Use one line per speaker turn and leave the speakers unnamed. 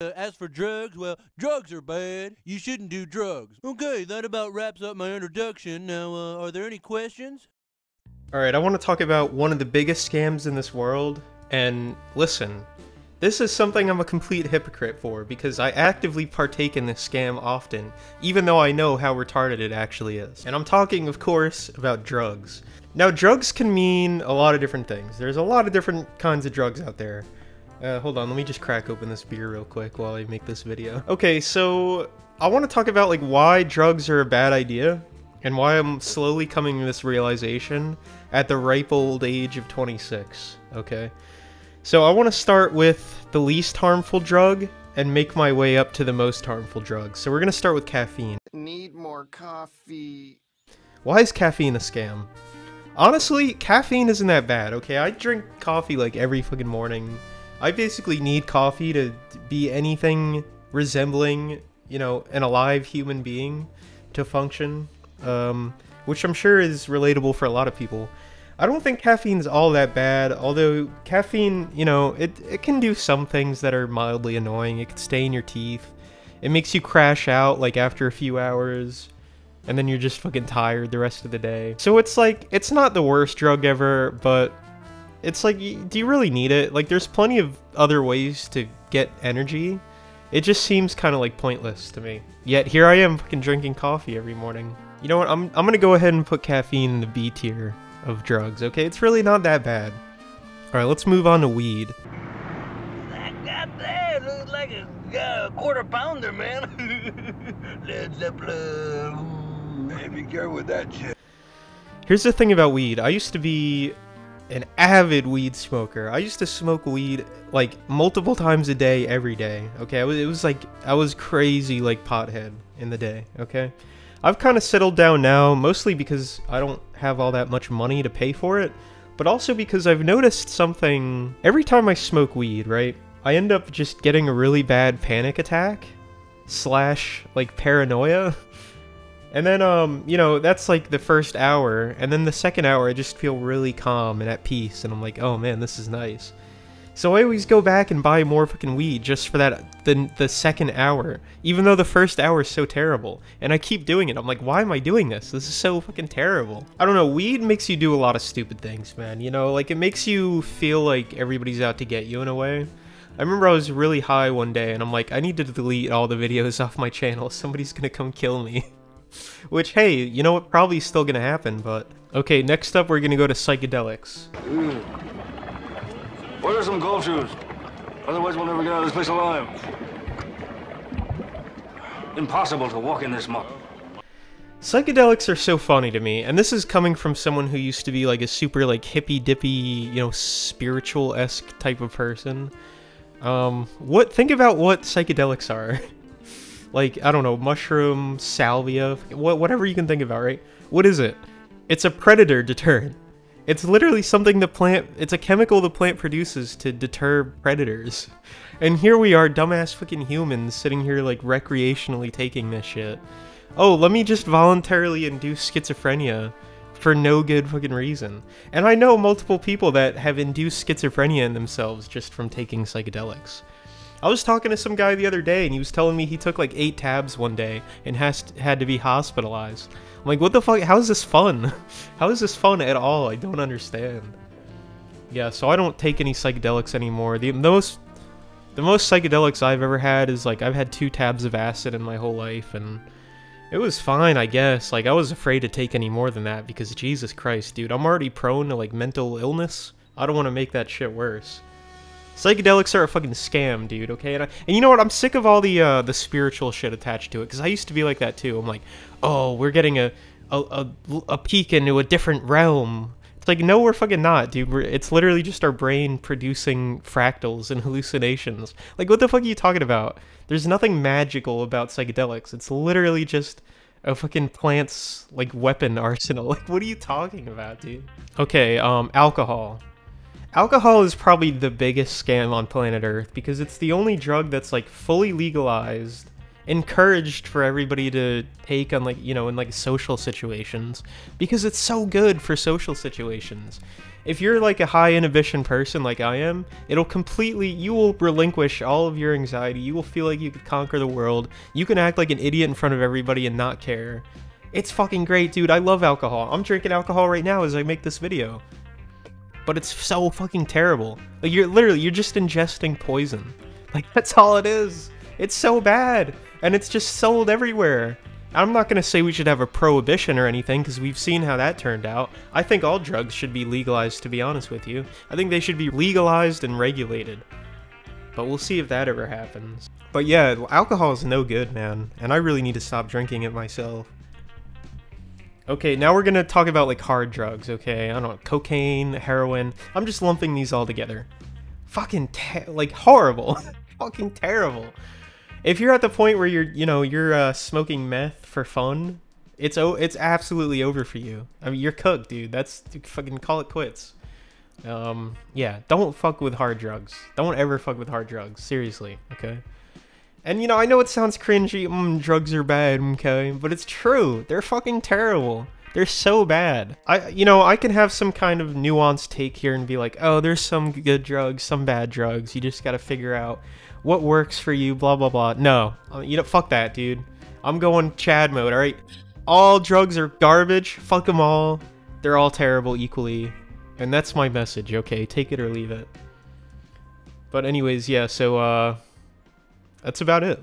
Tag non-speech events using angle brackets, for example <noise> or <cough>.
Uh, as for drugs, well, drugs are bad. You shouldn't do drugs. Okay, that about wraps up my introduction. Now, uh, are there any questions?
Alright, I want to talk about one of the biggest scams in this world. And listen, this is something I'm a complete hypocrite for because I actively partake in this scam often, even though I know how retarded it actually is. And I'm talking, of course, about drugs. Now, drugs can mean a lot of different things. There's a lot of different kinds of drugs out there. Uh, hold on, let me just crack open this beer real quick while I make this video. Okay, so I want to talk about like why drugs are a bad idea and why I'm slowly coming to this realization at the ripe old age of 26, okay? So I want to start with the least harmful drug and make my way up to the most harmful drug. So we're going to start with caffeine.
Need more coffee.
Why is caffeine a scam? Honestly, caffeine isn't that bad, okay? I drink coffee like every fucking morning. I basically need coffee to be anything resembling, you know, an alive human being to function, um, which I'm sure is relatable for a lot of people. I don't think caffeine's all that bad, although caffeine, you know, it, it can do some things that are mildly annoying. It can stain your teeth. It makes you crash out, like, after a few hours and then you're just fucking tired the rest of the day. So it's like, it's not the worst drug ever, but it's like, do you really need it? Like, there's plenty of other ways to get energy. It just seems kind of like pointless to me. Yet here I am fucking drinking coffee every morning. You know what, I'm, I'm gonna go ahead and put caffeine in the B tier of drugs, okay? It's really not that bad. Alright, let's move on to weed.
That goddamn looks like a uh, quarter pounder, man. <laughs> Led Zeppelin.
Hey, be careful with that shit.
Here's the thing about weed. I used to be an avid weed smoker. I used to smoke weed like multiple times a day, every day. Okay, it was like I was crazy like pothead in the day. Okay, I've kind of settled down now, mostly because I don't have all that much money to pay for it, but also because I've noticed something. Every time I smoke weed, right, I end up just getting a really bad panic attack slash like paranoia. <laughs> And then, um, you know, that's like the first hour, and then the second hour, I just feel really calm and at peace, and I'm like, oh man, this is nice. So I always go back and buy more fucking weed just for that the the second hour, even though the first hour is so terrible. And I keep doing it. I'm like, why am I doing this? This is so fucking terrible. I don't know. Weed makes you do a lot of stupid things, man. You know, like it makes you feel like everybody's out to get you in a way. I remember I was really high one day, and I'm like, I need to delete all the videos <laughs> off my channel. Somebody's gonna come kill me. <laughs> Which, hey, you know what? Probably still gonna happen, but... Okay, next up we're gonna go to psychedelics.
Mm. What are some golf shoes? Otherwise we'll never get out of this place alive. Impossible to walk in this muck.
Psychedelics are so funny to me, and this is coming from someone who used to be like a super like hippy dippy, you know, spiritual esque type of person. Um, what think about what psychedelics are? <laughs> like I don't know, mushroom, salvia, what whatever you can think about, right? What is it? It's a predator deterrent. It's literally something the plant, it's a chemical the plant produces to deter predators. And here we are, dumbass fucking humans, sitting here like recreationally taking this shit. Oh, let me just voluntarily induce schizophrenia for no good fucking reason. And I know multiple people that have induced schizophrenia in themselves just from taking psychedelics. I was talking to some guy the other day and he was telling me he took like eight tabs one day and has to, had to be hospitalized. I'm like, what the fuck? How is this fun? <laughs> How is this fun at all? I don't understand. Yeah, so I don't take any psychedelics anymore. The most, the most psychedelics I've ever had is like I've had two tabs of acid in my whole life and it was fine, I guess. Like I was afraid to take any more than that because Jesus Christ, dude, I'm already prone to like mental illness. I don't want to make that shit worse. Psychedelics are a fucking scam, dude. Okay, and, I, and you know what? I'm sick of all the uh, the spiritual shit attached to it because I used to be like that too. I'm like, oh, we're getting a a, a, a peek into a different realm. It's like, no, we're fucking not, dude. We're, it's literally just our brain producing fractals and <laughs> hallucinations. Like, what the fuck are you talking about? There's nothing magical about psychedelics. It's literally just a fucking plant's like weapon <laughs> arsenal. Like, what are you talking about, dude? Okay, um, alcohol. Alcohol is probably the biggest scam on planet Earth because it's the only drug that's like fully legalized, encouraged for everybody to take on like, you know, in like social situations because it's so good for social situations. If you're like a high inhibition person like I am, it'll completely, you will relinquish all of your anxiety. You will feel like you could conquer the world. You can act like an idiot in front of everybody and not care. It's fucking great, dude. I love alcohol. I'm drinking alcohol right now as I make this video. But it's so fucking terrible. Like, you're literally, you're just ingesting poison. Like, that's all it is. It's so bad. And it's just sold everywhere. I'm not to say we should have a prohibition or anything because we've seen how that turned out. I think all drugs should be legalized, to be honest with you. I think they should be legalized and regulated. But we'll see if that ever happens. But yeah, alcohol is no good, man. And I really need to stop drinking it myself. Okay, now we're gonna talk about like hard drugs, okay? I don't know, cocaine, heroin. I'm just lumping these all together. Fucking, like, horrible. <laughs> Fucking terrible if you're at the point where you're, you know, you're uh, smoking meth for fun, it's oh, it's absolutely over for you. I mean, you're cooked, dude. That's fucking call it quits. Um, yeah, don't fuck with hard drugs. Don't ever fuck with hard drugs. Seriously, okay? And you know, I know it sounds cringy. Mm, drugs are bad, okay? But it's true. They're fucking terrible. They're so bad. I, you know, I can have some kind of nuanced take here and be like, oh, there's some good drugs, some bad drugs. You just gotta figure out what works for you, blah, blah, blah. No, uh, you know, fuck that, dude. I'm going Chad mode, alright? All drugs are garbage. Fuck them all. They're all terrible equally. And that's my message, okay? Take it or leave it. But anyways, yeah, so, uh, that's about it.